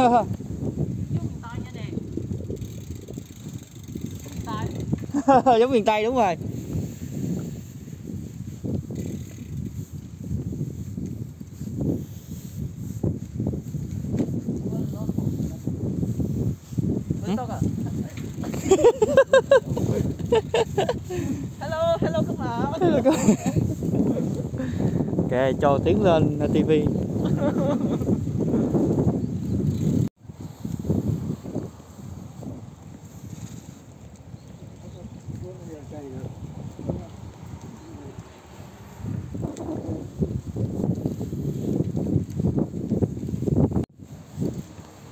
giống miền tây đúng rồi. Hello hello các bạn ok cho tiếng lên tivi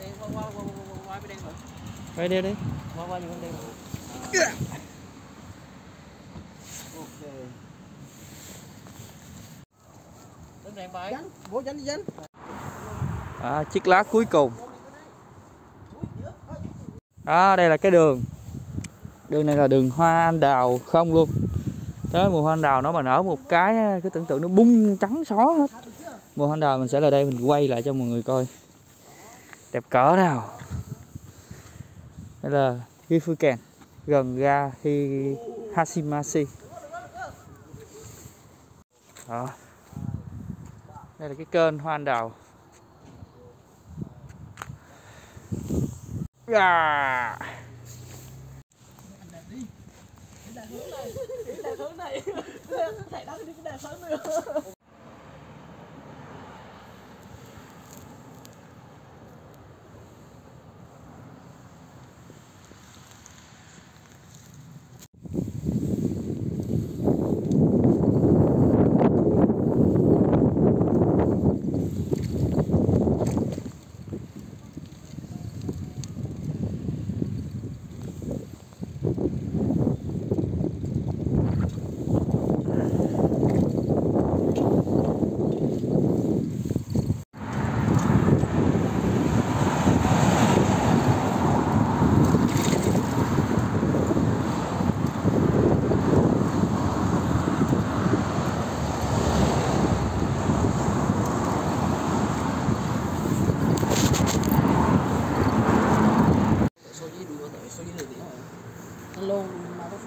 đen qua qua qua qua qua cái đen thử quay đi đi. Qua qua những con đen thử ok đến đèn bài bố tránh đi tránh à, chiếc lá cuối cùng. À, đây là cái đường. Đường này là đường hoa anh đào không luôn. Tới mùa hoa anh đào nó mà nở một cái á, cứ tưởng tượng nó bung trắng xóa hết. Mùa hoa anh đào mình sẽ là đây mình quay lại cho mọi người coi đẹp cỡ nào. Đây là Gifuken, gần ga Hi Hashimashi đó. Đây là cái kênh hoa anh đào à. hướng này thầy đó đi cái đèn hướng nữa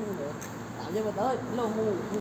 xuống được tạo cho mình tới hello mù.